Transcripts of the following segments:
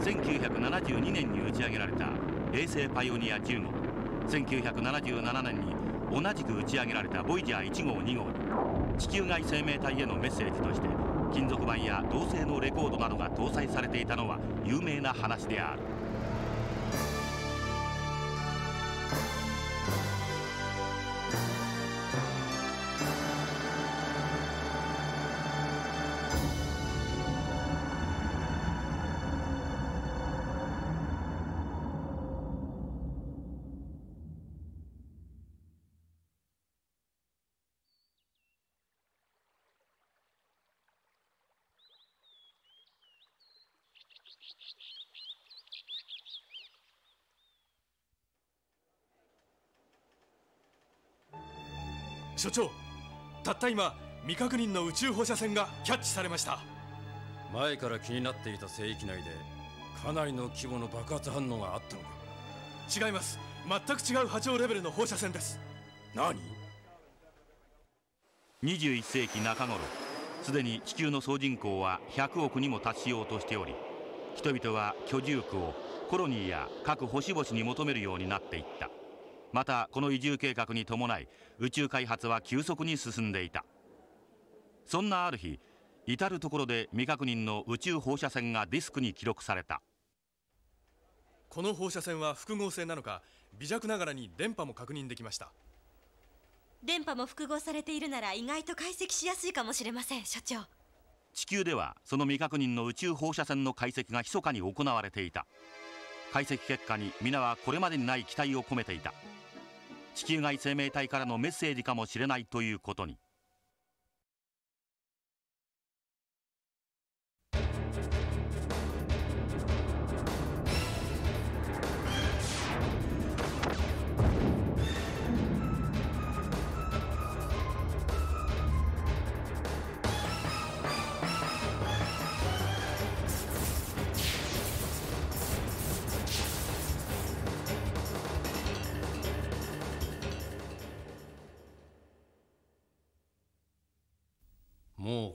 1972年に打ち上げられた衛星パイオニア10号。1977年に同じく打ち上げられたボイジャー1号2号に地球外生命体へのメッセージとして金属板や銅製のレコードなどが搭載されていたのは有名な話である。所長たった今未確認の宇宙放射線がキャッチされました。前から気になっていた聖域内でかなりの規模の爆発反応があったのか。違います。全く違う波長レベルの放射線です。何？21世紀中頃すでに地球の総人口は100億にも達しようとしており人々は居住区をコロニーや各星々に求めるようになっていったまたこの移住計画に伴い宇宙開発は急速に進んでいた。そんなある日至る所で未確認の宇宙放射線がディスクに記録された。この放射線は複合性なのか微弱ながらに電波も確認できました。電波も複合されているなら意外と解析しやすいかもしれません所長。地球ではその未確認の宇宙放射線の解析が密かに行われていた。解析結果に皆はこれまでにない期待を込めていた地球外生命体からのメッセージかもしれないということに。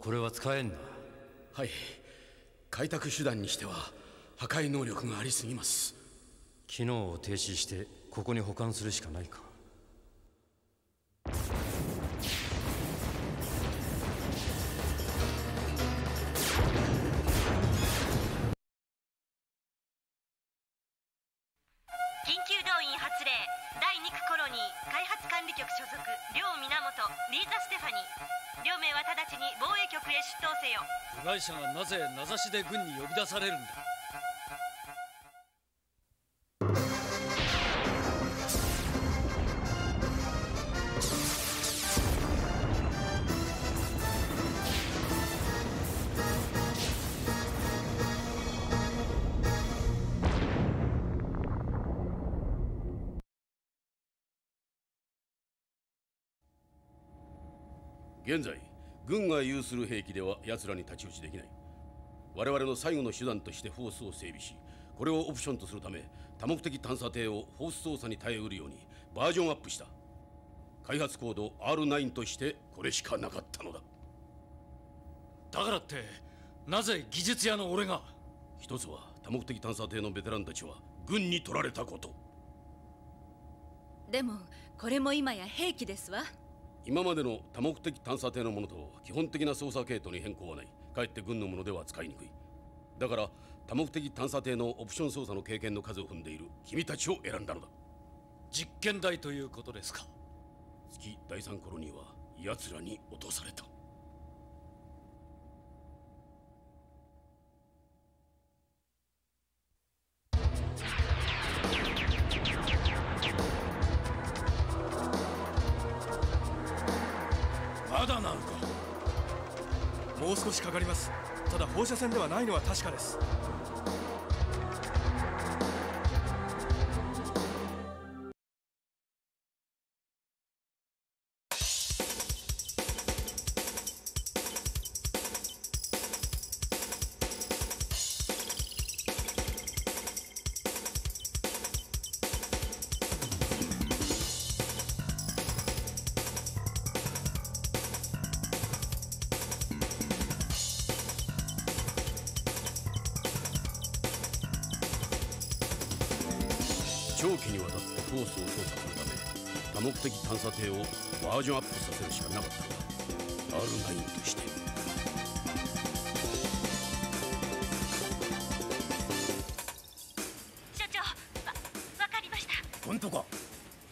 これは使えんな。はい。開拓手段にしては破壊能力がありすぎます。機能を停止してここに保管するしかないかロニー開発管理局所属両源リーザ・ステファニー。両名は直ちに防衛局へ出頭せよ。被害者がなぜ名指しで軍に呼び出されるんだ？現在軍が有する兵器では奴らに太刀打ちできない。我々の最後の手段としてフォースを整備しこれをオプションとするため多目的探査艇をフォース操作に耐えうるようにバージョンアップした。開発コード R9 としてこれしかなかったのだ。だからってなぜ技術屋の俺が？一つは多目的探査艇のベテランたちは軍に取られたこと。でもこれも今や兵器ですわ今までの多目的探査艇のものと基本的な操作系統に変更はない。かえって軍のものでは使いにくい。だから多目的探査艇のオプション操作の経験の数を踏んでいる君たちを選んだのだ。実験台ということですか。月第三コロニーは奴らに落とされたもう少しかかります。ただ放射線ではないのは確かです。長期にわたってフォースを操作するため多目的探査艇をバージョンアップさせるしかなかったのだ R9 として所長わわかりました本当か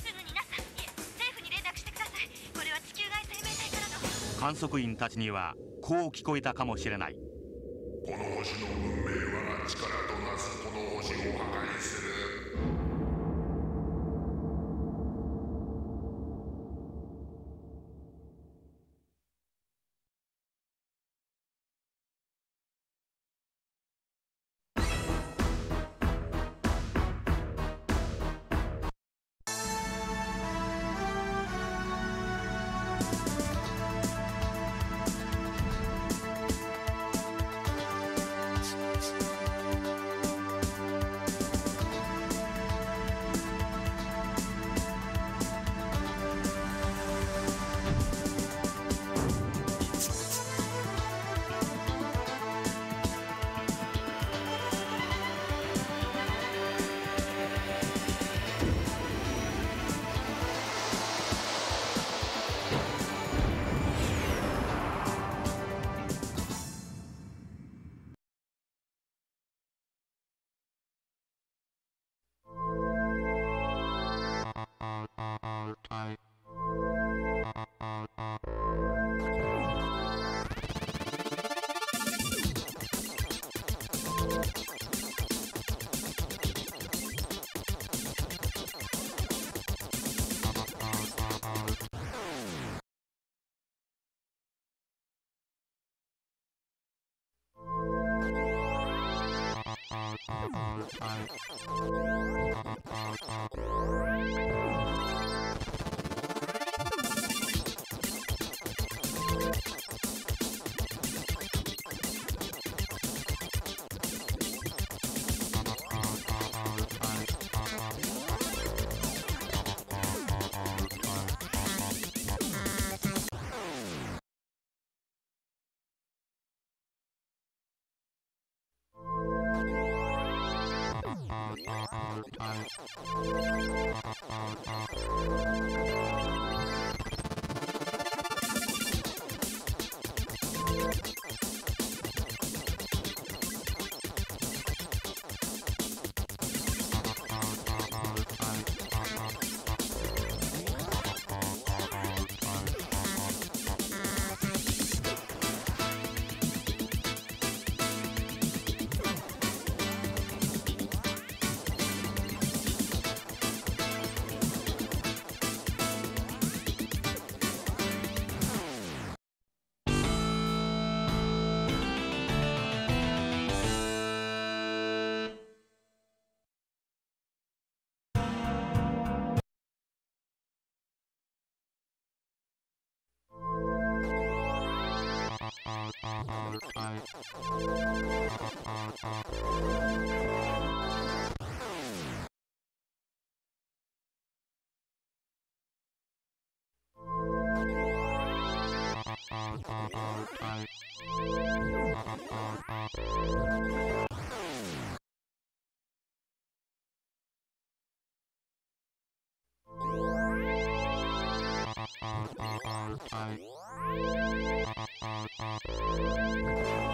すぐに NASA いえ政府に連絡してくださいこれは地球外生命体からの観測員たちにはこう聞こえたかもしれないこの星の運命は力となすこの星を破壊する。I... Bye. Bye. Oh, my God.